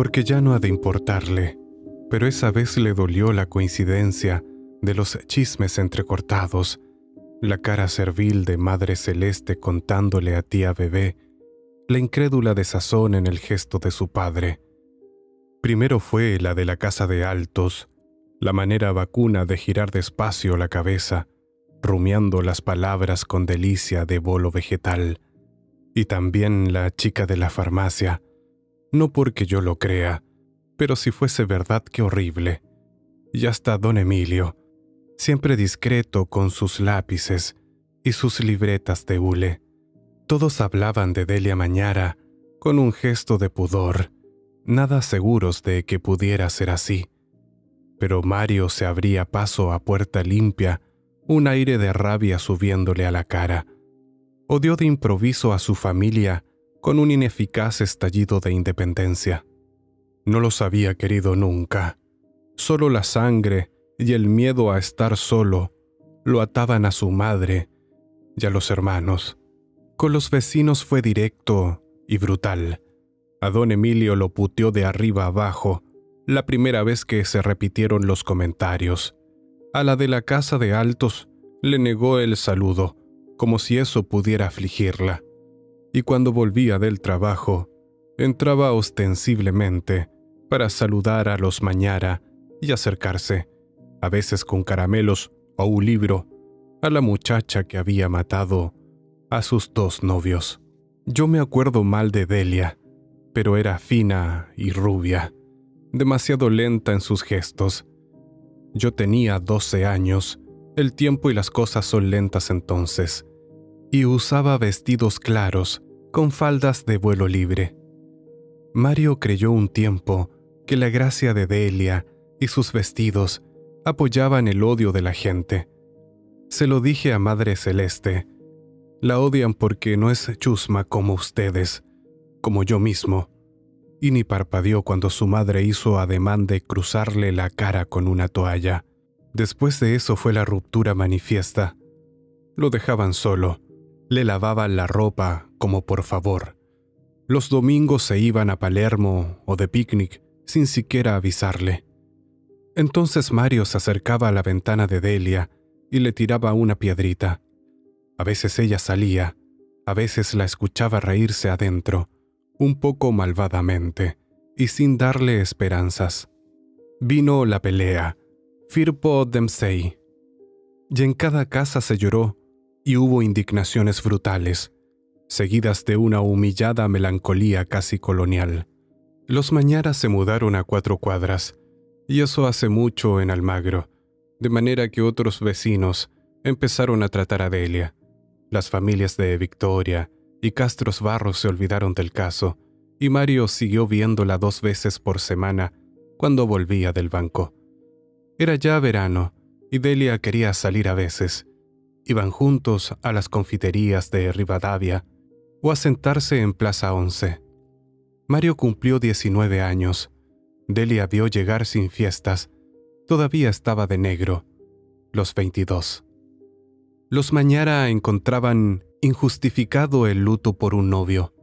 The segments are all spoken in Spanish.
porque ya no ha de importarle, pero esa vez le dolió la coincidencia de los chismes entrecortados, la cara servil de Madre Celeste contándole a tía bebé, la incrédula desazón en el gesto de su padre. Primero fue la de la casa de altos, la manera vacuna de girar despacio la cabeza, rumiando las palabras con delicia de bolo vegetal, y también la chica de la farmacia, no porque yo lo crea, pero si fuese verdad qué horrible. Y hasta don Emilio, siempre discreto con sus lápices y sus libretas de hule. Todos hablaban de Delia Mañara con un gesto de pudor, nada seguros de que pudiera ser así. Pero Mario se abría paso a puerta limpia, un aire de rabia subiéndole a la cara. Odió de improviso a su familia con un ineficaz estallido de independencia. No los había querido nunca. Solo la sangre y el miedo a estar solo lo ataban a su madre y a los hermanos. Con los vecinos fue directo y brutal. A don Emilio lo puteó de arriba abajo, la primera vez que se repitieron los comentarios. A la de la casa de altos le negó el saludo, como si eso pudiera afligirla. Y cuando volvía del trabajo, entraba ostensiblemente para saludar a los Mañara y acercarse a veces con caramelos o un libro, a la muchacha que había matado a sus dos novios. Yo me acuerdo mal de Delia, pero era fina y rubia, demasiado lenta en sus gestos. Yo tenía 12 años, el tiempo y las cosas son lentas entonces, y usaba vestidos claros, con faldas de vuelo libre. Mario creyó un tiempo que la gracia de Delia y sus vestidos apoyaban el odio de la gente. Se lo dije a Madre Celeste. La odian porque no es chusma como ustedes, como yo mismo. Y ni parpadeó cuando su madre hizo ademán de cruzarle la cara con una toalla. Después de eso fue la ruptura manifiesta. Lo dejaban solo. Le lavaban la ropa como por favor. Los domingos se iban a Palermo o de picnic sin siquiera avisarle. Entonces Mario se acercaba a la ventana de Delia y le tiraba una piedrita. A veces ella salía, a veces la escuchaba reírse adentro, un poco malvadamente, y sin darle esperanzas. Vino la pelea, Firpo Dempsey, y en cada casa se lloró y hubo indignaciones brutales, seguidas de una humillada melancolía casi colonial. Los mañaras se mudaron a cuatro cuadras, y eso hace mucho en Almagro, de manera que otros vecinos empezaron a tratar a Delia. Las familias de Victoria y Castros Barros se olvidaron del caso, y Mario siguió viéndola dos veces por semana cuando volvía del banco. Era ya verano, y Delia quería salir a veces. Iban juntos a las confiterías de Rivadavia o a sentarse en Plaza Once. Mario cumplió 19 años Delia vio llegar sin fiestas. Todavía estaba de negro. Los 22. Los Mañara encontraban injustificado el luto por un novio.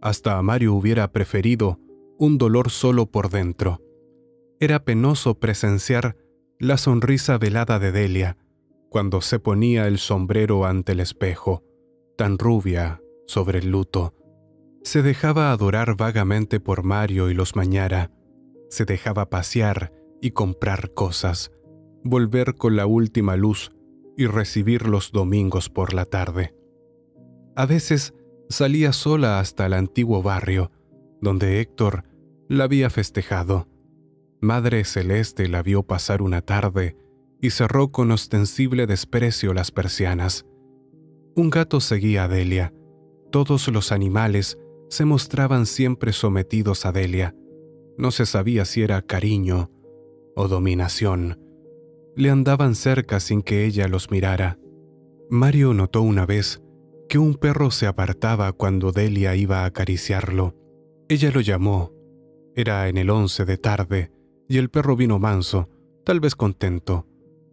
Hasta Mario hubiera preferido un dolor solo por dentro. Era penoso presenciar la sonrisa velada de Delia cuando se ponía el sombrero ante el espejo, tan rubia sobre el luto. Se dejaba adorar vagamente por Mario y los Mañara, se dejaba pasear y comprar cosas, volver con la última luz y recibir los domingos por la tarde. A veces salía sola hasta el antiguo barrio, donde Héctor la había festejado. Madre Celeste la vio pasar una tarde y cerró con ostensible desprecio las persianas. Un gato seguía a Delia. Todos los animales se mostraban siempre sometidos a Delia. No se sabía si era cariño o dominación. Le andaban cerca sin que ella los mirara. Mario notó una vez que un perro se apartaba cuando Delia iba a acariciarlo. Ella lo llamó. Era en el once de tarde, y el perro vino manso, tal vez contento,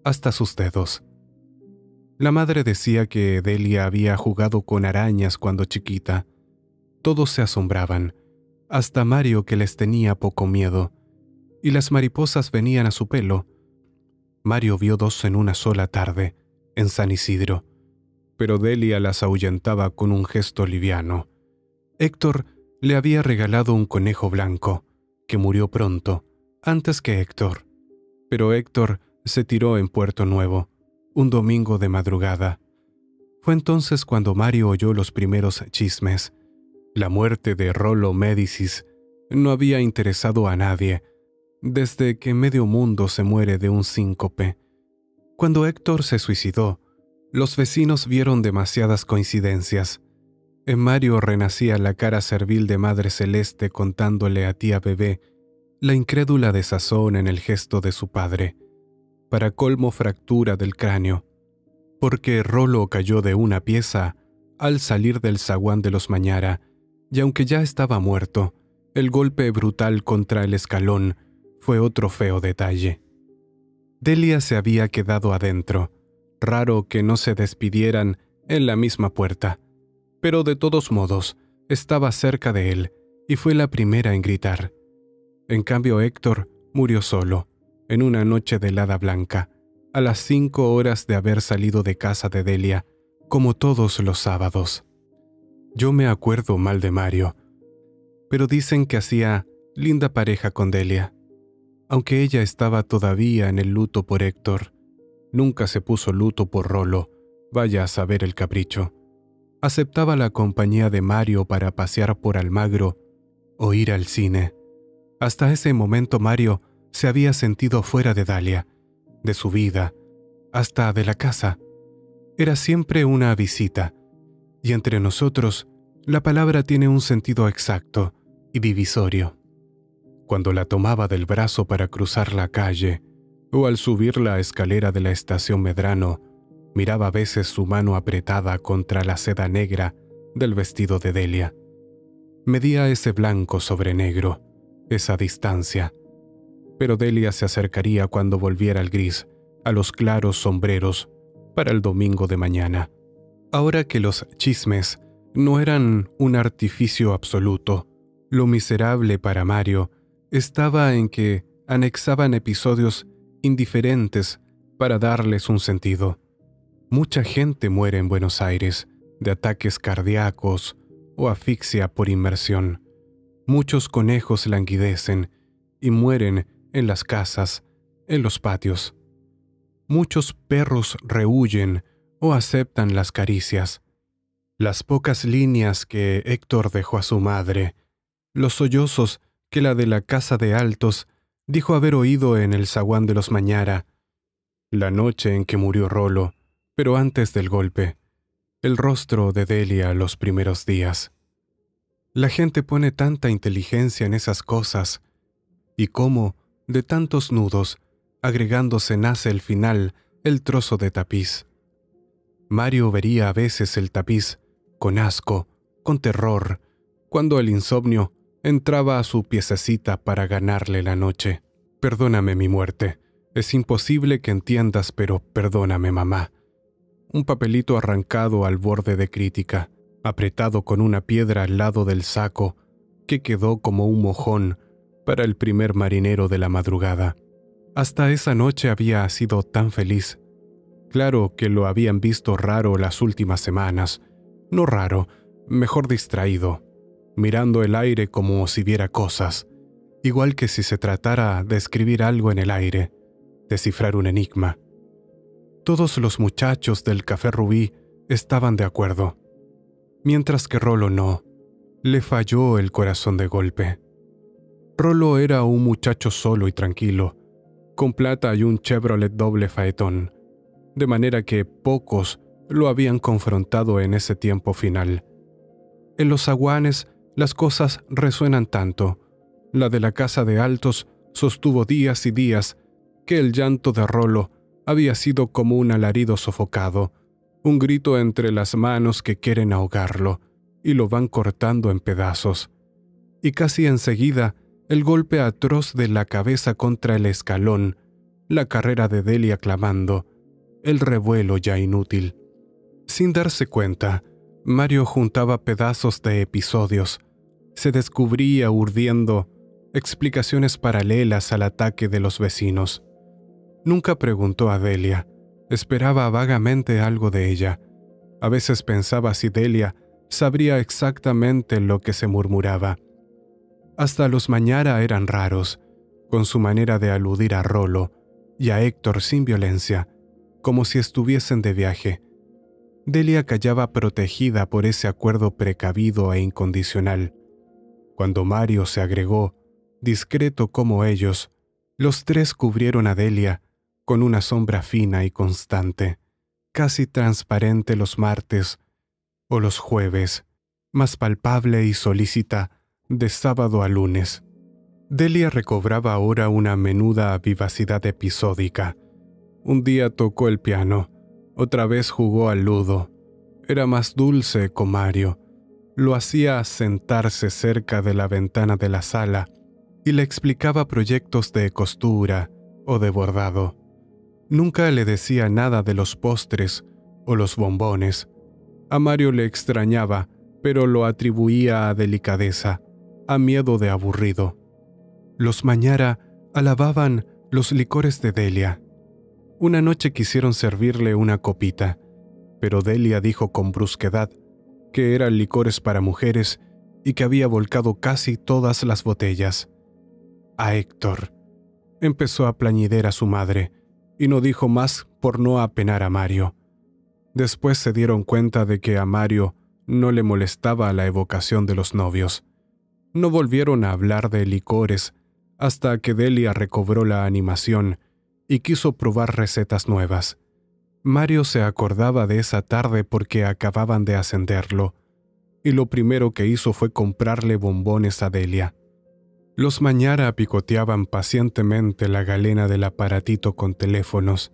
hasta sus dedos. La madre decía que Delia había jugado con arañas cuando chiquita. Todos se asombraban, hasta Mario que les tenía poco miedo, y las mariposas venían a su pelo. Mario vio dos en una sola tarde, en San Isidro, pero Delia las ahuyentaba con un gesto liviano. Héctor le había regalado un conejo blanco, que murió pronto, antes que Héctor. Pero Héctor se tiró en Puerto Nuevo, un domingo de madrugada. Fue entonces cuando Mario oyó los primeros chismes. La muerte de Rollo Médicis no había interesado a nadie, desde que medio mundo se muere de un síncope. Cuando Héctor se suicidó, los vecinos vieron demasiadas coincidencias. En Mario renacía la cara servil de Madre Celeste contándole a tía bebé la incrédula desazón en el gesto de su padre, para colmo fractura del cráneo, porque Rolo cayó de una pieza al salir del zaguán de los Mañara, y aunque ya estaba muerto, el golpe brutal contra el escalón fue otro feo detalle. Delia se había quedado adentro, raro que no se despidieran en la misma puerta pero de todos modos estaba cerca de él y fue la primera en gritar. En cambio Héctor murió solo, en una noche de helada blanca, a las cinco horas de haber salido de casa de Delia, como todos los sábados. Yo me acuerdo mal de Mario, pero dicen que hacía linda pareja con Delia. Aunque ella estaba todavía en el luto por Héctor, nunca se puso luto por Rolo, vaya a saber el capricho aceptaba la compañía de Mario para pasear por Almagro o ir al cine. Hasta ese momento Mario se había sentido fuera de Dalia, de su vida, hasta de la casa. Era siempre una visita, y entre nosotros la palabra tiene un sentido exacto y divisorio. Cuando la tomaba del brazo para cruzar la calle, o al subir la escalera de la estación Medrano, Miraba a veces su mano apretada contra la seda negra del vestido de Delia. Medía ese blanco sobre negro, esa distancia. Pero Delia se acercaría cuando volviera al gris, a los claros sombreros, para el domingo de mañana. Ahora que los chismes no eran un artificio absoluto, lo miserable para Mario estaba en que anexaban episodios indiferentes para darles un sentido. Mucha gente muere en Buenos Aires de ataques cardíacos o asfixia por inmersión. Muchos conejos languidecen y mueren en las casas, en los patios. Muchos perros rehuyen o aceptan las caricias. Las pocas líneas que Héctor dejó a su madre, los sollozos que la de la casa de Altos dijo haber oído en el zaguán de los Mañara, la noche en que murió Rolo, pero antes del golpe, el rostro de Delia los primeros días. La gente pone tanta inteligencia en esas cosas, y cómo, de tantos nudos, agregándose nace el final el trozo de tapiz. Mario vería a veces el tapiz con asco, con terror, cuando el insomnio entraba a su piececita para ganarle la noche. Perdóname mi muerte. Es imposible que entiendas, pero perdóname, mamá un papelito arrancado al borde de crítica, apretado con una piedra al lado del saco, que quedó como un mojón para el primer marinero de la madrugada. Hasta esa noche había sido tan feliz. Claro que lo habían visto raro las últimas semanas, no raro, mejor distraído, mirando el aire como si viera cosas, igual que si se tratara de escribir algo en el aire, descifrar un enigma. Todos los muchachos del Café Rubí estaban de acuerdo, mientras que Rolo no. Le falló el corazón de golpe. Rolo era un muchacho solo y tranquilo, con plata y un Chevrolet doble faetón, de manera que pocos lo habían confrontado en ese tiempo final. En los aguanes las cosas resuenan tanto. La de la casa de Altos sostuvo días y días que el llanto de Rolo había sido como un alarido sofocado, un grito entre las manos que quieren ahogarlo y lo van cortando en pedazos. Y casi enseguida, el golpe atroz de la cabeza contra el escalón, la carrera de Delia clamando, el revuelo ya inútil. Sin darse cuenta, Mario juntaba pedazos de episodios, se descubría urdiendo explicaciones paralelas al ataque de los vecinos. Nunca preguntó a Delia, esperaba vagamente algo de ella. A veces pensaba si Delia sabría exactamente lo que se murmuraba. Hasta los Mañara eran raros, con su manera de aludir a Rolo y a Héctor sin violencia, como si estuviesen de viaje. Delia callaba protegida por ese acuerdo precavido e incondicional. Cuando Mario se agregó, discreto como ellos, los tres cubrieron a Delia con una sombra fina y constante, casi transparente los martes o los jueves, más palpable y solícita de sábado a lunes. Delia recobraba ahora una menuda vivacidad episódica. Un día tocó el piano, otra vez jugó al ludo. Era más dulce con Mario. Lo hacía sentarse cerca de la ventana de la sala y le explicaba proyectos de costura o de bordado. Nunca le decía nada de los postres o los bombones. A Mario le extrañaba, pero lo atribuía a delicadeza, a miedo de aburrido. Los Mañara alababan los licores de Delia. Una noche quisieron servirle una copita, pero Delia dijo con brusquedad que eran licores para mujeres y que había volcado casi todas las botellas. A Héctor. Empezó a plañider a su madre, y no dijo más por no apenar a Mario. Después se dieron cuenta de que a Mario no le molestaba la evocación de los novios. No volvieron a hablar de licores hasta que Delia recobró la animación y quiso probar recetas nuevas. Mario se acordaba de esa tarde porque acababan de ascenderlo, y lo primero que hizo fue comprarle bombones a Delia. Los Mañara picoteaban pacientemente la galena del aparatito con teléfonos,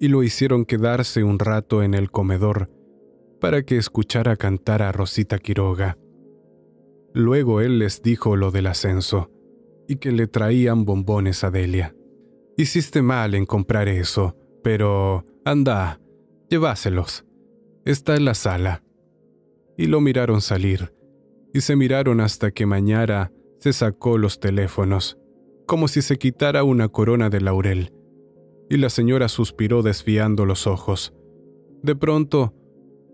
y lo hicieron quedarse un rato en el comedor para que escuchara cantar a Rosita Quiroga. Luego él les dijo lo del ascenso y que le traían bombones a Delia. Hiciste mal en comprar eso, pero anda, llévaselos. Está en la sala. Y lo miraron salir, y se miraron hasta que Mañara se sacó los teléfonos, como si se quitara una corona de laurel, y la señora suspiró desviando los ojos. De pronto,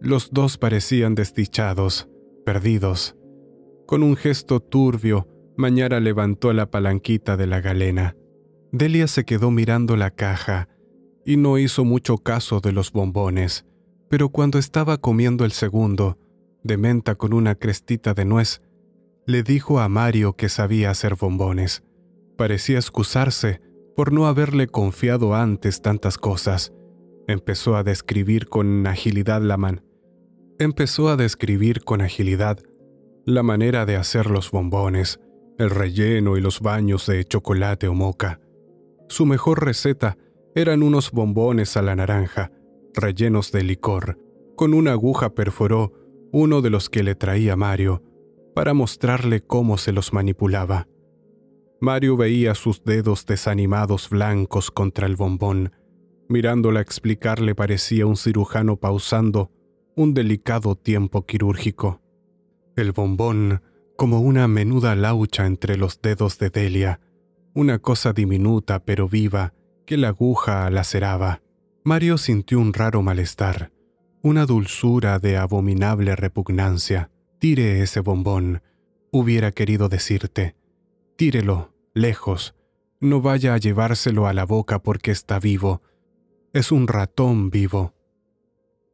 los dos parecían desdichados, perdidos. Con un gesto turbio, Mañara levantó la palanquita de la galena. Delia se quedó mirando la caja y no hizo mucho caso de los bombones, pero cuando estaba comiendo el segundo, de menta con una crestita de nuez, le dijo a Mario que sabía hacer bombones. Parecía excusarse por no haberle confiado antes tantas cosas. Empezó a describir con agilidad la man. Empezó a describir con agilidad la manera de hacer los bombones, el relleno y los baños de chocolate o moca. Su mejor receta eran unos bombones a la naranja, rellenos de licor. Con una aguja perforó uno de los que le traía Mario, para mostrarle cómo se los manipulaba. Mario veía sus dedos desanimados blancos contra el bombón. Mirándola explicarle parecía un cirujano pausando un delicado tiempo quirúrgico. El bombón como una menuda laucha entre los dedos de Delia, una cosa diminuta pero viva que la aguja laceraba. Mario sintió un raro malestar, una dulzura de abominable repugnancia. Tire ese bombón, hubiera querido decirte. Tírelo, lejos. No vaya a llevárselo a la boca porque está vivo. Es un ratón vivo.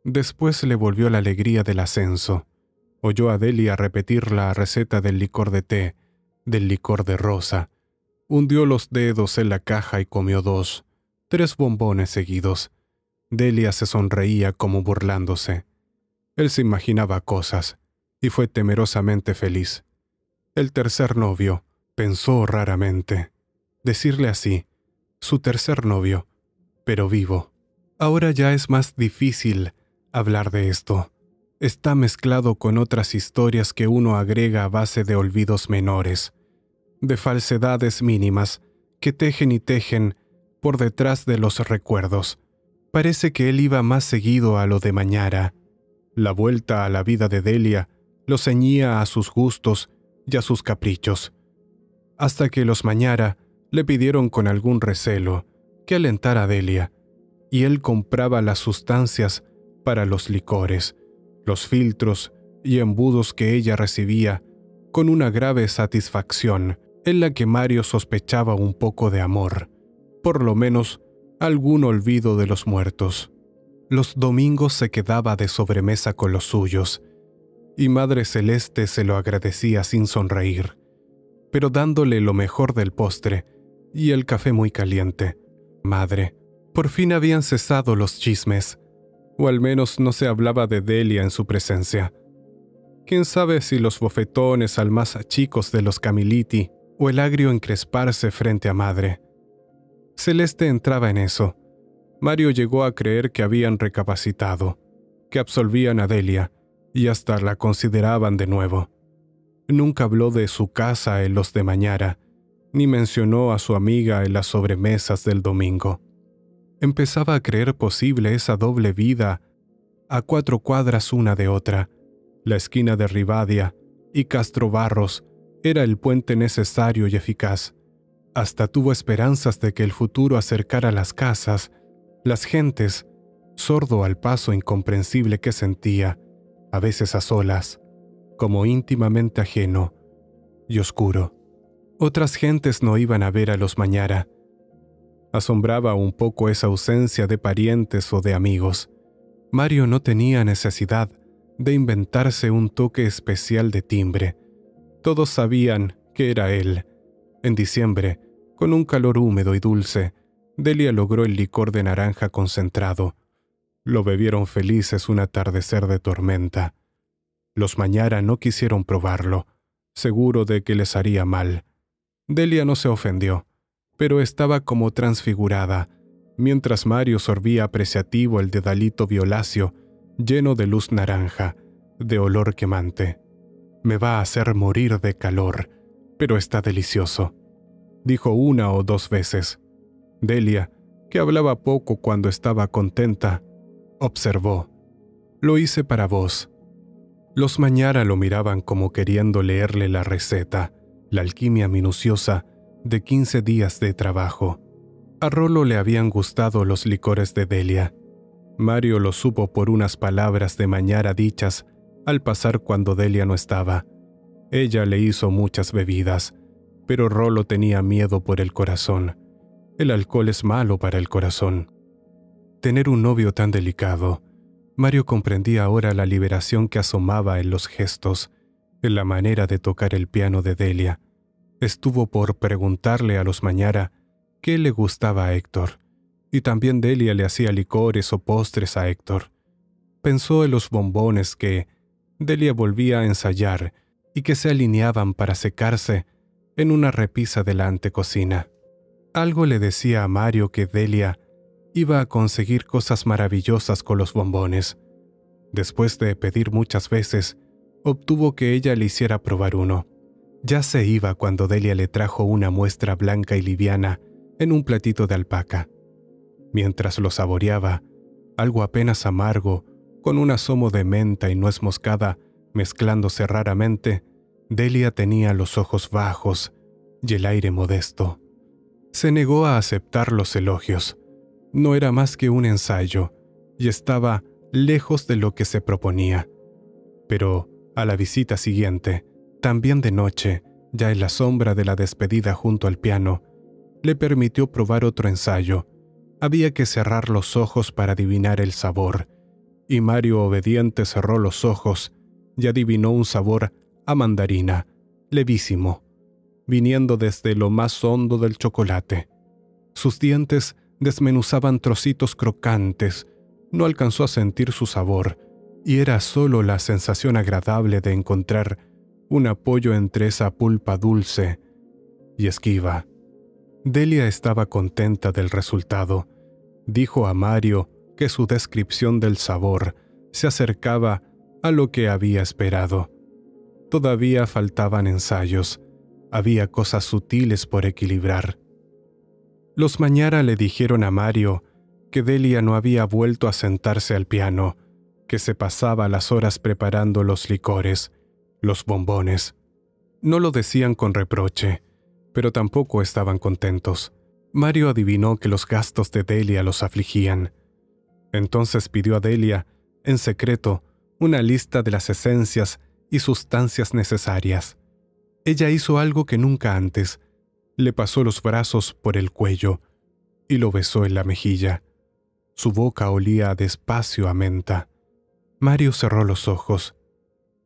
Después le volvió la alegría del ascenso. Oyó a Delia repetir la receta del licor de té, del licor de rosa. Hundió los dedos en la caja y comió dos, tres bombones seguidos. Delia se sonreía como burlándose. Él se imaginaba cosas, y fue temerosamente feliz. El tercer novio, pensó raramente. Decirle así, su tercer novio, pero vivo. Ahora ya es más difícil hablar de esto está mezclado con otras historias que uno agrega a base de olvidos menores, de falsedades mínimas que tejen y tejen por detrás de los recuerdos. Parece que él iba más seguido a lo de Mañara. La vuelta a la vida de Delia lo ceñía a sus gustos y a sus caprichos, hasta que los Mañara le pidieron con algún recelo que alentara a Delia, y él compraba las sustancias para los licores, los filtros y embudos que ella recibía con una grave satisfacción en la que Mario sospechaba un poco de amor, por lo menos algún olvido de los muertos. Los domingos se quedaba de sobremesa con los suyos, y Madre Celeste se lo agradecía sin sonreír, pero dándole lo mejor del postre y el café muy caliente. Madre, por fin habían cesado los chismes, o al menos no se hablaba de Delia en su presencia. Quién sabe si los bofetones al más chicos de los Camiliti o el agrio encresparse frente a madre. Celeste entraba en eso. Mario llegó a creer que habían recapacitado, que absolvían a Delia y hasta la consideraban de nuevo. Nunca habló de su casa en los de Mañara, ni mencionó a su amiga en las sobremesas del domingo. Empezaba a creer posible esa doble vida a cuatro cuadras una de otra. La esquina de Ribadia y Castro Barros era el puente necesario y eficaz. Hasta tuvo esperanzas de que el futuro acercara las casas, las gentes, sordo al paso incomprensible que sentía, a veces a solas, como íntimamente ajeno y oscuro. Otras gentes no iban a ver a los Mañara. Asombraba un poco esa ausencia de parientes o de amigos. Mario no tenía necesidad de inventarse un toque especial de timbre. Todos sabían que era él. En diciembre, con un calor húmedo y dulce, Delia logró el licor de naranja concentrado. Lo bebieron felices un atardecer de tormenta. Los Mañara no quisieron probarlo, seguro de que les haría mal. Delia no se ofendió, pero estaba como transfigurada, mientras Mario sorbía apreciativo el dedalito violáceo, lleno de luz naranja, de olor quemante. Me va a hacer morir de calor, pero está delicioso, dijo una o dos veces. Delia, que hablaba poco cuando estaba contenta, observó. Lo hice para vos. Los Mañara lo miraban como queriendo leerle la receta, la alquimia minuciosa de 15 días de trabajo. A Rolo le habían gustado los licores de Delia. Mario lo supo por unas palabras de Mañara dichas al pasar cuando Delia no estaba. Ella le hizo muchas bebidas, pero Rolo tenía miedo por el corazón. El alcohol es malo para el corazón. Tener un novio tan delicado. Mario comprendía ahora la liberación que asomaba en los gestos, en la manera de tocar el piano de Delia. Estuvo por preguntarle a los Mañara qué le gustaba a Héctor, y también Delia le hacía licores o postres a Héctor. Pensó en los bombones que, Delia volvía a ensayar y que se alineaban para secarse en una repisa de la antecocina. Algo le decía a Mario que Delia iba a conseguir cosas maravillosas con los bombones. Después de pedir muchas veces, obtuvo que ella le hiciera probar uno. Ya se iba cuando Delia le trajo una muestra blanca y liviana en un platito de alpaca. Mientras lo saboreaba, algo apenas amargo con un asomo de menta y nuez moscada mezclándose raramente, Delia tenía los ojos bajos y el aire modesto. Se negó a aceptar los elogios. No era más que un ensayo, y estaba lejos de lo que se proponía. Pero, a la visita siguiente, también de noche, ya en la sombra de la despedida junto al piano, le permitió probar otro ensayo. Había que cerrar los ojos para adivinar el sabor, y Mario obediente cerró los ojos y adivinó un sabor a mandarina, levísimo, viniendo desde lo más hondo del chocolate. Sus dientes desmenuzaban trocitos crocantes, no alcanzó a sentir su sabor, y era solo la sensación agradable de encontrar un apoyo entre esa pulpa dulce y esquiva. Delia estaba contenta del resultado. Dijo a Mario que su descripción del sabor se acercaba a lo que había esperado. Todavía faltaban ensayos, había cosas sutiles por equilibrar. Los Mañara le dijeron a Mario que Delia no había vuelto a sentarse al piano, que se pasaba las horas preparando los licores, los bombones. No lo decían con reproche, pero tampoco estaban contentos. Mario adivinó que los gastos de Delia los afligían. Entonces pidió a Delia, en secreto, una lista de las esencias y sustancias necesarias. Ella hizo algo que nunca antes. Le pasó los brazos por el cuello y lo besó en la mejilla. Su boca olía despacio a menta. Mario cerró los ojos.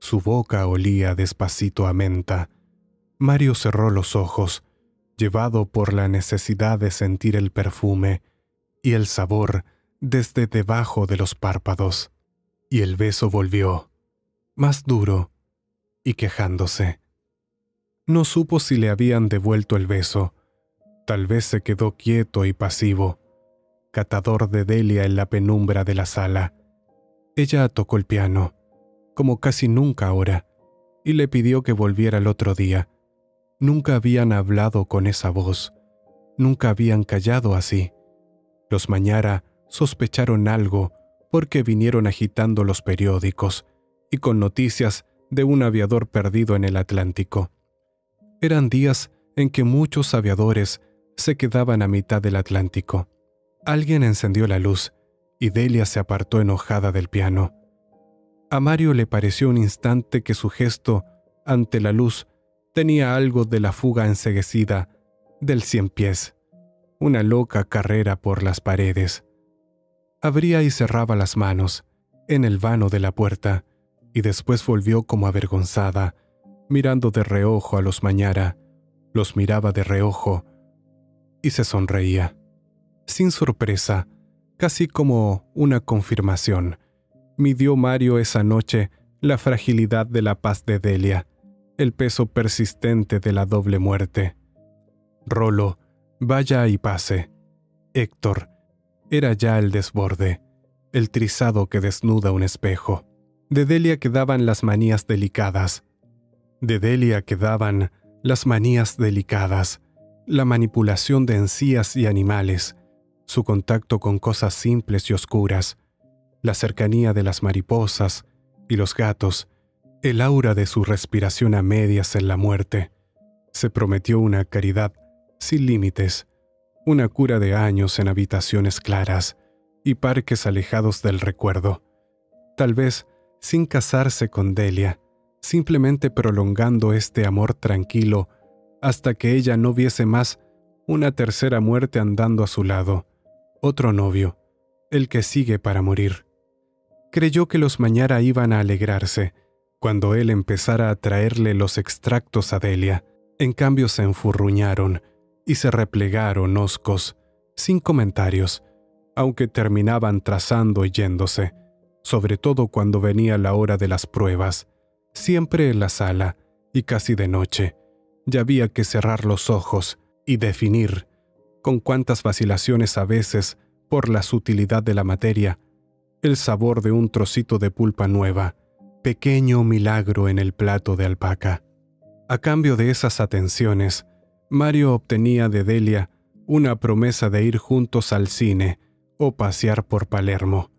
Su boca olía despacito a menta. Mario cerró los ojos, llevado por la necesidad de sentir el perfume y el sabor desde debajo de los párpados. Y el beso volvió, más duro y quejándose. No supo si le habían devuelto el beso. Tal vez se quedó quieto y pasivo, catador de Delia en la penumbra de la sala. Ella tocó el piano, como casi nunca ahora, y le pidió que volviera el otro día. Nunca habían hablado con esa voz, nunca habían callado así. Los Mañara sospecharon algo porque vinieron agitando los periódicos y con noticias de un aviador perdido en el Atlántico. Eran días en que muchos aviadores se quedaban a mitad del Atlántico. Alguien encendió la luz y Delia se apartó enojada del piano. A Mario le pareció un instante que su gesto ante la luz tenía algo de la fuga enseguecida del cien pies, una loca carrera por las paredes abría y cerraba las manos en el vano de la puerta y después volvió como avergonzada, mirando de reojo a los Mañara, los miraba de reojo y se sonreía. Sin sorpresa, casi como una confirmación, midió Mario esa noche la fragilidad de la paz de Delia, el peso persistente de la doble muerte. Rolo, vaya y pase. Héctor, era ya el desborde, el trizado que desnuda un espejo. De Delia quedaban las manías delicadas. De Delia quedaban las manías delicadas, la manipulación de encías y animales, su contacto con cosas simples y oscuras, la cercanía de las mariposas y los gatos, el aura de su respiración a medias en la muerte. Se prometió una caridad sin límites, una cura de años en habitaciones claras y parques alejados del recuerdo. Tal vez sin casarse con Delia, simplemente prolongando este amor tranquilo hasta que ella no viese más una tercera muerte andando a su lado, otro novio, el que sigue para morir. Creyó que los Mañara iban a alegrarse cuando él empezara a traerle los extractos a Delia. En cambio se enfurruñaron y se replegaron oscos, sin comentarios, aunque terminaban trazando y yéndose, sobre todo cuando venía la hora de las pruebas, siempre en la sala y casi de noche. Ya había que cerrar los ojos y definir, con cuántas vacilaciones a veces, por la sutilidad de la materia, el sabor de un trocito de pulpa nueva, pequeño milagro en el plato de alpaca. A cambio de esas atenciones, Mario obtenía de Delia una promesa de ir juntos al cine o pasear por Palermo.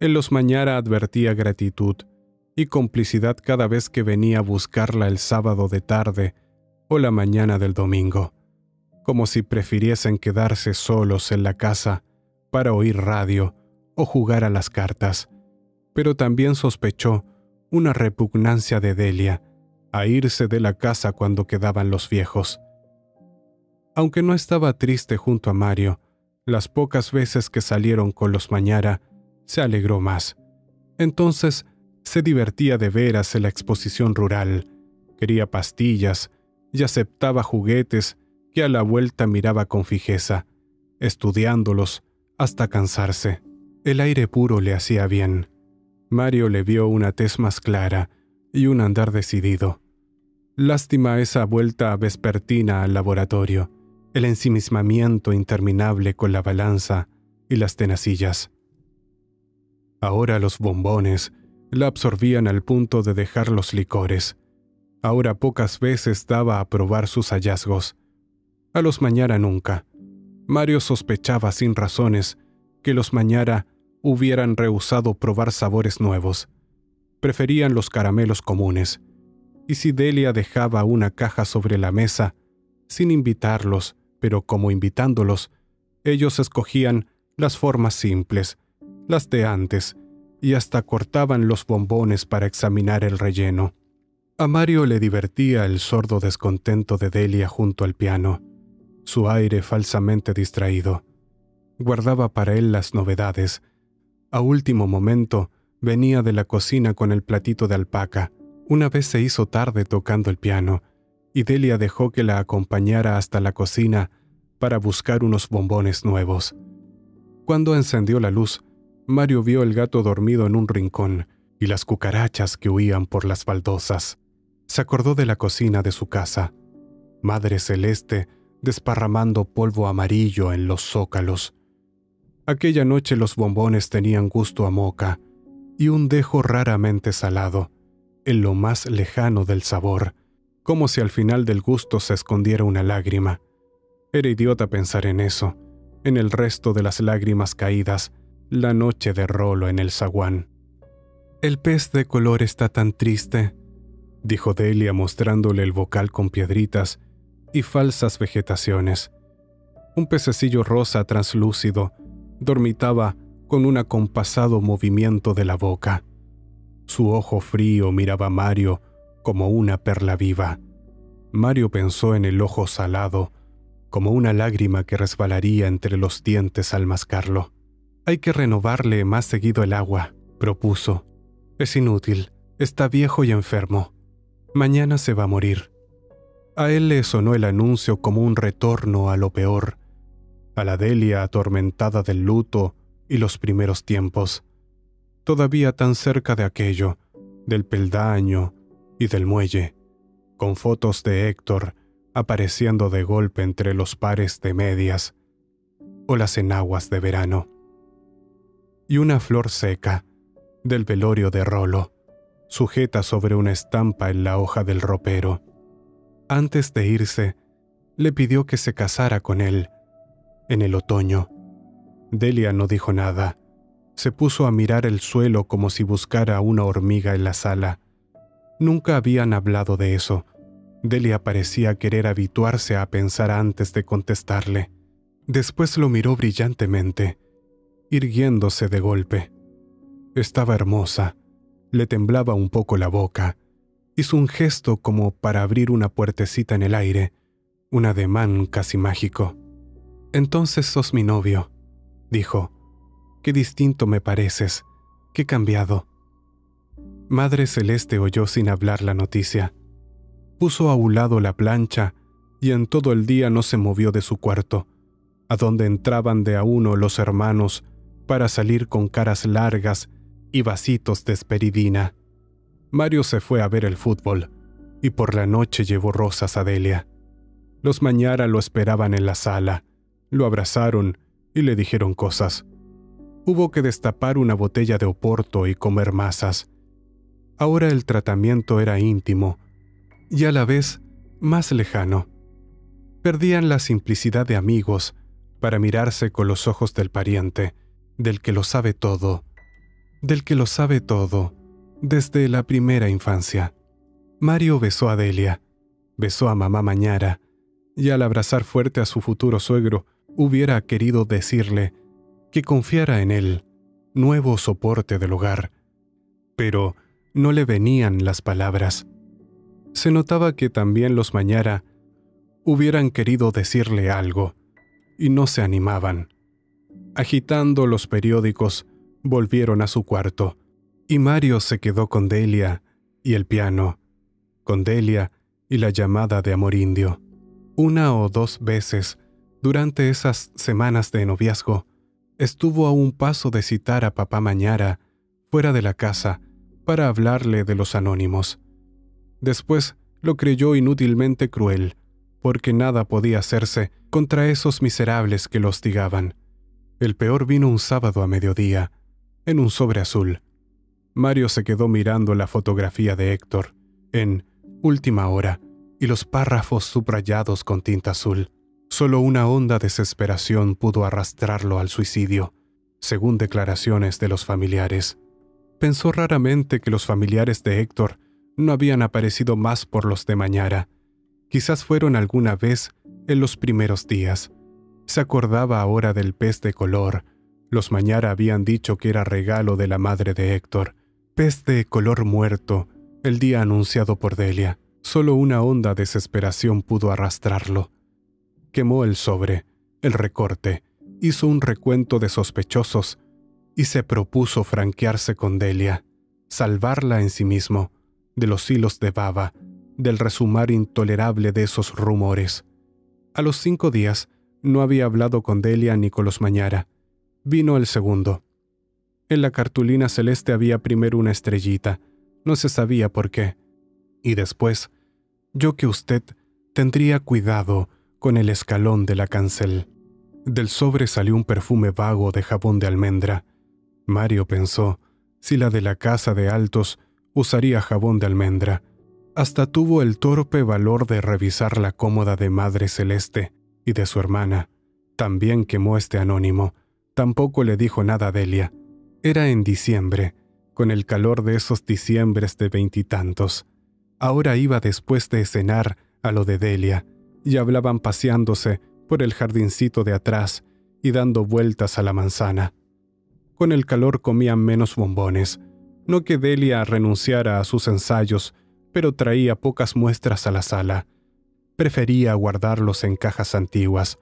En los Mañara advertía gratitud y complicidad cada vez que venía a buscarla el sábado de tarde o la mañana del domingo, como si prefiriesen quedarse solos en la casa para oír radio o jugar a las cartas, pero también sospechó una repugnancia de Delia a irse de la casa cuando quedaban los viejos. Aunque no estaba triste junto a Mario, las pocas veces que salieron con los Mañara, se alegró más. Entonces se divertía de veras en la exposición rural, quería pastillas y aceptaba juguetes que a la vuelta miraba con fijeza, estudiándolos hasta cansarse. El aire puro le hacía bien. Mario le vio una tez más clara y un andar decidido. Lástima esa vuelta vespertina al laboratorio, el ensimismamiento interminable con la balanza y las tenacillas. Ahora los bombones la absorbían al punto de dejar los licores. Ahora pocas veces daba a probar sus hallazgos. A los Mañara nunca. Mario sospechaba sin razones que los Mañara hubieran rehusado probar sabores nuevos. Preferían los caramelos comunes y si Delia dejaba una caja sobre la mesa, sin invitarlos, pero como invitándolos, ellos escogían las formas simples, las de antes, y hasta cortaban los bombones para examinar el relleno. A Mario le divertía el sordo descontento de Delia junto al piano, su aire falsamente distraído. Guardaba para él las novedades. A último momento, venía de la cocina con el platito de alpaca. Una vez se hizo tarde tocando el piano, y Delia dejó que la acompañara hasta la cocina para buscar unos bombones nuevos. Cuando encendió la luz, Mario vio el gato dormido en un rincón y las cucarachas que huían por las baldosas. Se acordó de la cocina de su casa, Madre Celeste desparramando polvo amarillo en los zócalos. Aquella noche los bombones tenían gusto a moca y un dejo raramente salado, en lo más lejano del sabor, como si al final del gusto se escondiera una lágrima. Era idiota pensar en eso, en el resto de las lágrimas caídas, la noche de rolo en el zaguán. El pez de color está tan triste, dijo Delia mostrándole el bocal con piedritas y falsas vegetaciones. Un pececillo rosa translúcido dormitaba con un acompasado movimiento de la boca. Su ojo frío miraba a Mario como una perla viva. Mario pensó en el ojo salado, como una lágrima que resbalaría entre los dientes al mascarlo. Hay que renovarle más seguido el agua, propuso. Es inútil, está viejo y enfermo. Mañana se va a morir. A él le sonó el anuncio como un retorno a lo peor, a la Delia atormentada del luto y los primeros tiempos, todavía tan cerca de aquello, del peldaño y del muelle, con fotos de Héctor apareciendo de golpe entre los pares de medias o las enaguas de verano. Y una flor seca del velorio de Rolo, sujeta sobre una estampa en la hoja del ropero. Antes de irse, le pidió que se casara con él, en el otoño. Delia no dijo nada. Se puso a mirar el suelo como si buscara una hormiga en la sala. Nunca habían hablado de eso. Delia parecía querer habituarse a pensar antes de contestarle. Después lo miró brillantemente, irguiéndose de golpe. Estaba hermosa, le temblaba un poco la boca. Hizo un gesto como para abrir una puertecita en el aire, un ademán casi mágico. Entonces sos mi novio, dijo. Qué distinto me pareces, qué cambiado. Madre Celeste oyó sin hablar la noticia. Puso a un lado la plancha y en todo el día no se movió de su cuarto, a donde entraban de a uno los hermanos para salir con caras largas y vasitos de esperidina. Mario se fue a ver el fútbol y por la noche llevó rosas a Delia. Los Mañara lo esperaban en la sala lo abrazaron y le dijeron cosas. Hubo que destapar una botella de oporto y comer masas. Ahora el tratamiento era íntimo y a la vez más lejano. Perdían la simplicidad de amigos para mirarse con los ojos del pariente, del que lo sabe todo, del que lo sabe todo, desde la primera infancia. Mario besó a Delia, besó a mamá Mañara, y al abrazar fuerte a su futuro suegro, hubiera querido decirle que confiara en él, nuevo soporte del hogar, pero no le venían las palabras. Se notaba que también los Mañara hubieran querido decirle algo, y no se animaban. Agitando los periódicos, volvieron a su cuarto, y Mario se quedó con Delia y el piano, con Delia y la llamada de amor indio. Una o dos veces durante esas semanas de noviazgo, estuvo a un paso de citar a papá Mañara fuera de la casa para hablarle de los anónimos. Después lo creyó inútilmente cruel, porque nada podía hacerse contra esos miserables que lo hostigaban. El peor vino un sábado a mediodía, en un sobre azul. Mario se quedó mirando la fotografía de Héctor, en última hora, y los párrafos subrayados con tinta azul. Solo una honda desesperación pudo arrastrarlo al suicidio, según declaraciones de los familiares. Pensó raramente que los familiares de Héctor no habían aparecido más por los de Mañara. Quizás fueron alguna vez en los primeros días. Se acordaba ahora del pez de color. Los Mañara habían dicho que era regalo de la madre de Héctor. Pez de color muerto, el día anunciado por Delia. Solo una honda desesperación pudo arrastrarlo. Quemó el sobre, el recorte, hizo un recuento de sospechosos y se propuso franquearse con Delia, salvarla en sí mismo, de los hilos de baba, del resumar intolerable de esos rumores. A los cinco días no había hablado con Delia ni con los Mañara. Vino el segundo. En la cartulina celeste había primero una estrellita, no se sabía por qué. Y después, yo que usted tendría cuidado con el escalón de la cancel. Del sobre salió un perfume vago de jabón de almendra. Mario pensó, si la de la casa de Altos usaría jabón de almendra. Hasta tuvo el torpe valor de revisar la cómoda de Madre Celeste y de su hermana. También quemó este anónimo. Tampoco le dijo nada a Delia. Era en diciembre, con el calor de esos diciembres de veintitantos. Ahora iba después de cenar a lo de Delia, y hablaban paseándose por el jardincito de atrás y dando vueltas a la manzana. Con el calor comían menos bombones, no que Delia renunciara a sus ensayos, pero traía pocas muestras a la sala. Prefería guardarlos en cajas antiguas,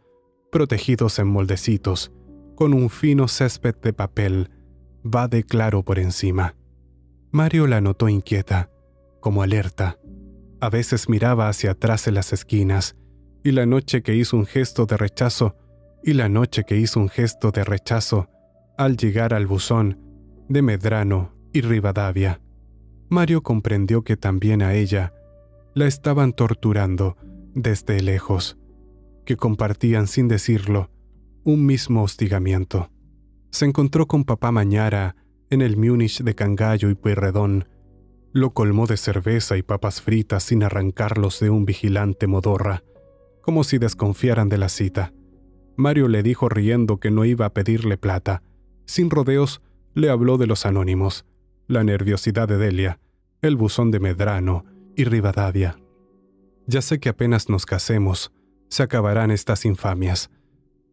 protegidos en moldecitos, con un fino césped de papel, va de claro por encima. Mario la notó inquieta, como alerta. A veces miraba hacia atrás en las esquinas, y la noche que hizo un gesto de rechazo, y la noche que hizo un gesto de rechazo, al llegar al buzón de Medrano y Rivadavia. Mario comprendió que también a ella la estaban torturando desde lejos, que compartían sin decirlo un mismo hostigamiento. Se encontró con papá Mañara en el Múnich de Cangallo y Pueyrredón. Lo colmó de cerveza y papas fritas sin arrancarlos de un vigilante modorra, como si desconfiaran de la cita. Mario le dijo riendo que no iba a pedirle plata. Sin rodeos, le habló de los anónimos la nerviosidad de Delia, el buzón de Medrano y Rivadavia. Ya sé que apenas nos casemos, se acabarán estas infamias,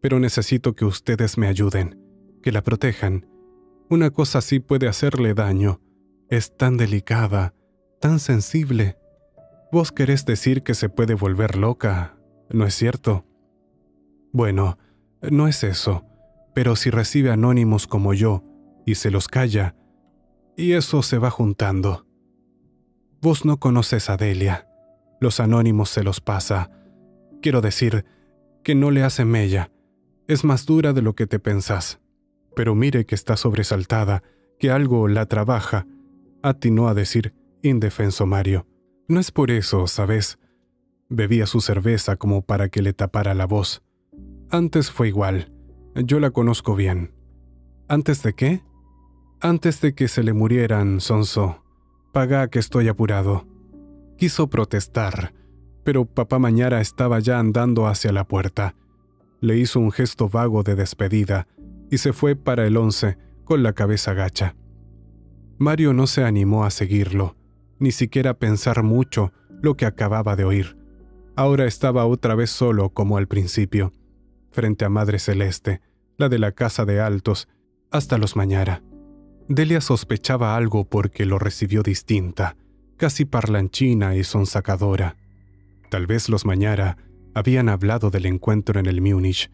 pero necesito que ustedes me ayuden, que la protejan. Una cosa así puede hacerle daño. Es tan delicada, tan sensible. Vos querés decir que se puede volver loca, ¿no es cierto? Bueno, no es eso, pero si recibe anónimos como yo y se los calla, y eso se va juntando. Vos no conoces a Delia. Los anónimos se los pasa. Quiero decir, que no le hace mella. Es más dura de lo que te pensás. Pero mire que está sobresaltada, que algo la trabaja, atinó a decir indefenso Mario. No es por eso, ¿sabes? Bebía su cerveza como para que le tapara la voz. Antes fue igual. Yo la conozco bien. ¿Antes de qué? Antes de que se le murieran, Sonso, paga que estoy apurado. Quiso protestar, pero papá Mañara estaba ya andando hacia la puerta. Le hizo un gesto vago de despedida y se fue para el once con la cabeza gacha. Mario no se animó a seguirlo, ni siquiera a pensar mucho lo que acababa de oír. Ahora estaba otra vez solo como al principio, frente a Madre Celeste, la de la casa de Altos, hasta los Mañara. Delia sospechaba algo porque lo recibió distinta, casi parlanchina y sonsacadora. Tal vez los Mañara habían hablado del encuentro en el Múnich.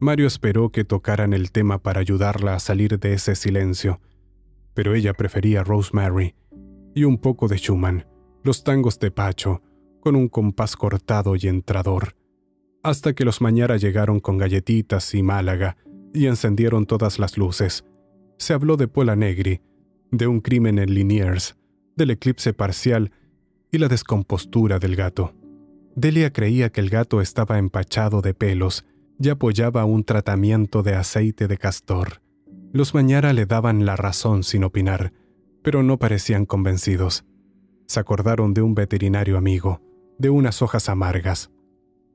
Mario esperó que tocaran el tema para ayudarla a salir de ese silencio, pero ella prefería Rosemary y un poco de Schumann, los tangos de Pacho, con un compás cortado y entrador, hasta que los Mañara llegaron con galletitas y Málaga y encendieron todas las luces se habló de Pola Negri, de un crimen en Liniers, del eclipse parcial y la descompostura del gato. Delia creía que el gato estaba empachado de pelos y apoyaba un tratamiento de aceite de castor. Los Mañara le daban la razón sin opinar, pero no parecían convencidos. Se acordaron de un veterinario amigo, de unas hojas amargas.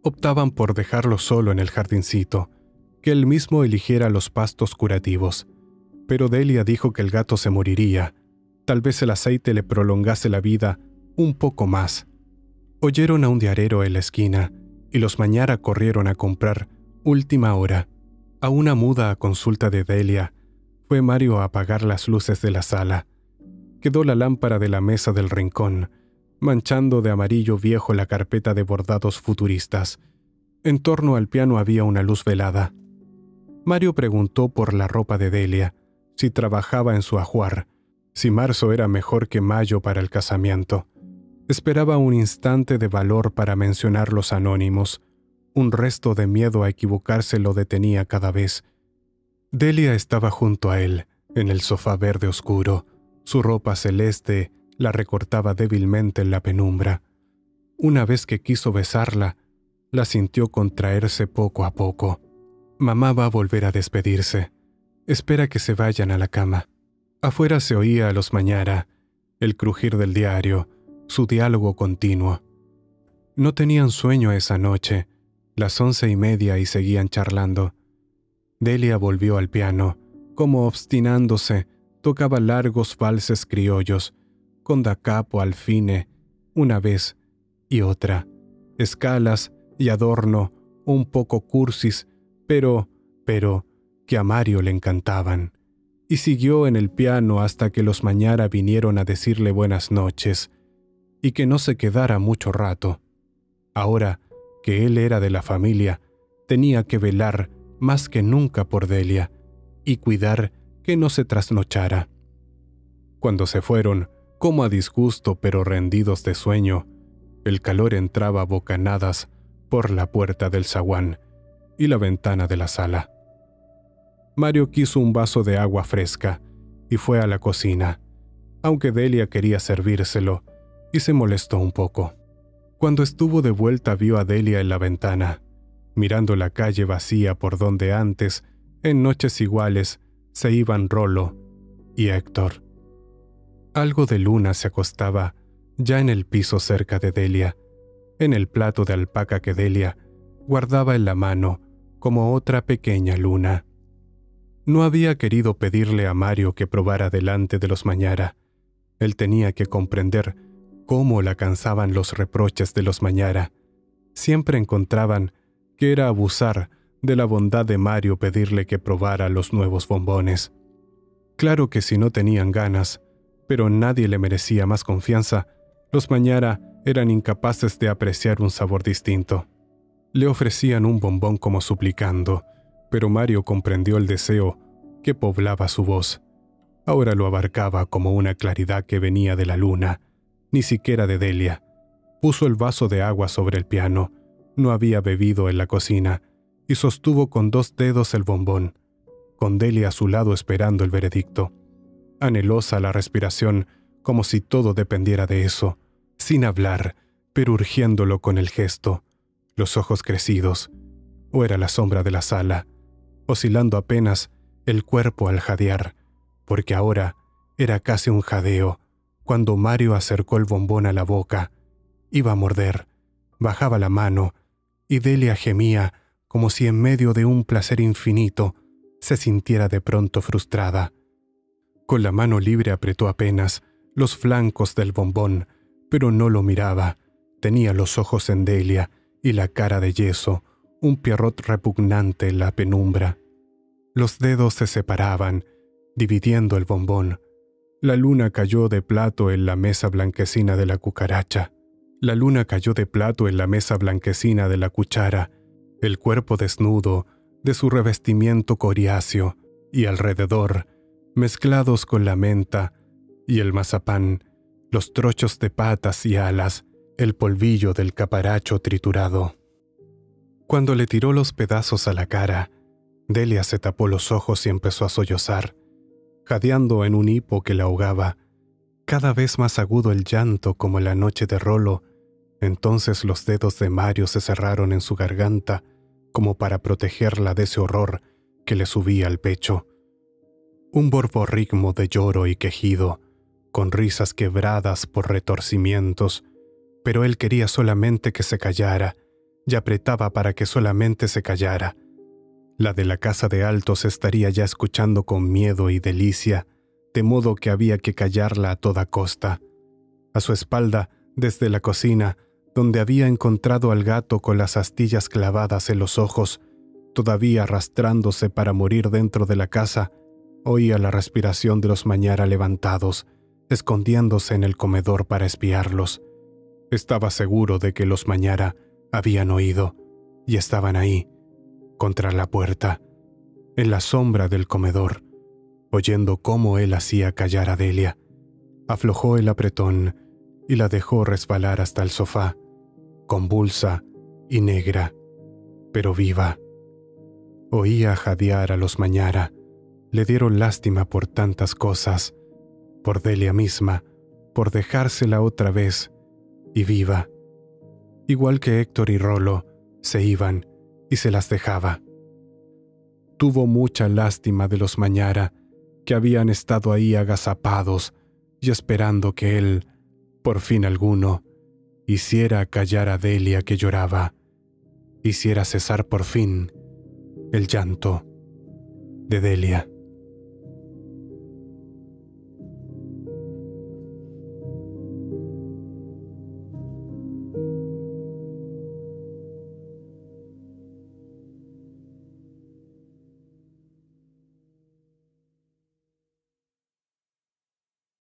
Optaban por dejarlo solo en el jardincito, que él mismo eligiera los pastos curativos pero Delia dijo que el gato se moriría. Tal vez el aceite le prolongase la vida un poco más. Oyeron a un diarero en la esquina y los Mañara corrieron a comprar última hora. A una muda consulta de Delia, fue Mario a apagar las luces de la sala. Quedó la lámpara de la mesa del rincón, manchando de amarillo viejo la carpeta de bordados futuristas. En torno al piano había una luz velada. Mario preguntó por la ropa de Delia, si trabajaba en su ajuar, si marzo era mejor que mayo para el casamiento. Esperaba un instante de valor para mencionar los anónimos. Un resto de miedo a equivocarse lo detenía cada vez. Delia estaba junto a él, en el sofá verde oscuro. Su ropa celeste la recortaba débilmente en la penumbra. Una vez que quiso besarla, la sintió contraerse poco a poco. Mamá va a volver a despedirse. Espera que se vayan a la cama. Afuera se oía a los mañara, el crujir del diario, su diálogo continuo. No tenían sueño esa noche, las once y media y seguían charlando. Delia volvió al piano, como obstinándose, tocaba largos valses criollos, con da capo al fine, una vez y otra, escalas y adorno, un poco cursis, pero, pero, que a Mario le encantaban. Y siguió en el piano hasta que los Mañara vinieron a decirle buenas noches, y que no se quedara mucho rato. Ahora que él era de la familia, tenía que velar más que nunca por Delia y cuidar que no se trasnochara. Cuando se fueron, como a disgusto pero rendidos de sueño, el calor entraba bocanadas por la puerta del zaguán y la ventana de la sala. Mario quiso un vaso de agua fresca y fue a la cocina, aunque Delia quería servírselo, y se molestó un poco. Cuando estuvo de vuelta vio a Delia en la ventana, mirando la calle vacía por donde antes, en noches iguales, se iban Rolo y Héctor. Algo de luna se acostaba ya en el piso cerca de Delia, en el plato de alpaca que Delia guardaba en la mano como otra pequeña luna. No había querido pedirle a Mario que probara delante de los Mañara. Él tenía que comprender cómo la cansaban los reproches de los Mañara. Siempre encontraban que era abusar de la bondad de Mario pedirle que probara los nuevos bombones. Claro que si no tenían ganas, pero nadie le merecía más confianza, los Mañara eran incapaces de apreciar un sabor distinto. Le ofrecían un bombón como suplicando, pero Mario comprendió el deseo que poblaba su voz. Ahora lo abarcaba como una claridad que venía de la luna, ni siquiera de Delia. Puso el vaso de agua sobre el piano, no había bebido en la cocina, y sostuvo con dos dedos el bombón, con Delia a su lado esperando el veredicto. Anhelosa la respiración, como si todo dependiera de eso, sin hablar, pero urgiéndolo con el gesto, los ojos crecidos, o era la sombra de la sala, oscilando apenas el cuerpo al jadear, porque ahora era casi un jadeo, cuando Mario acercó el bombón a la boca, iba a morder, bajaba la mano, y Delia gemía como si en medio de un placer infinito se sintiera de pronto frustrada. Con la mano libre apretó apenas los flancos del bombón, pero no lo miraba. Tenía los ojos en Delia y la cara de yeso, un pierrot repugnante en la penumbra. Los dedos se separaban, dividiendo el bombón. La luna cayó de plato en la mesa blanquecina de la cucaracha. La luna cayó de plato en la mesa blanquecina de la cuchara, el cuerpo desnudo de su revestimiento coriáceo, y alrededor, mezclados con la menta y el mazapán, los trochos de patas y alas, el polvillo del caparacho triturado. Cuando le tiró los pedazos a la cara, Delia se tapó los ojos y empezó a sollozar jadeando en un hipo que la ahogaba, cada vez más agudo el llanto como la noche de Rolo. Entonces los dedos de Mario se cerraron en su garganta como para protegerla de ese horror que le subía al pecho. Un borborigmo de lloro y quejido, con risas quebradas por retorcimientos, pero él quería solamente que se callara, y apretaba para que solamente se callara. La de la casa de altos estaría ya escuchando con miedo y delicia, de modo que había que callarla a toda costa. A su espalda, Desde la cocina, donde había encontrado al gato con las astillas clavadas en los ojos, todavía arrastrándose para morir dentro de la casa, oía la respiración de los Mañara levantados, escondiéndose en el comedor para espiarlos. Estaba seguro de que los Mañara habían oído y estaban ahí, contra la puerta, en la sombra del comedor, oyendo cómo él hacía callar a Delia. Aflojó el apretón y la dejó resbalar hasta el sofá, convulsa y negra, pero viva. Oía jadear a los Mañara. Le dieron lástima por tantas cosas, por Delia misma, por dejársela otra vez, y viva. Igual que Héctor y Rolo, se iban y se las dejaba. Tuvo mucha lástima de los Mañara, que habían estado ahí agazapados y esperando que él, por fin alguno, hiciera callar a Delia que lloraba, hiciera cesar por fin el llanto de Delia.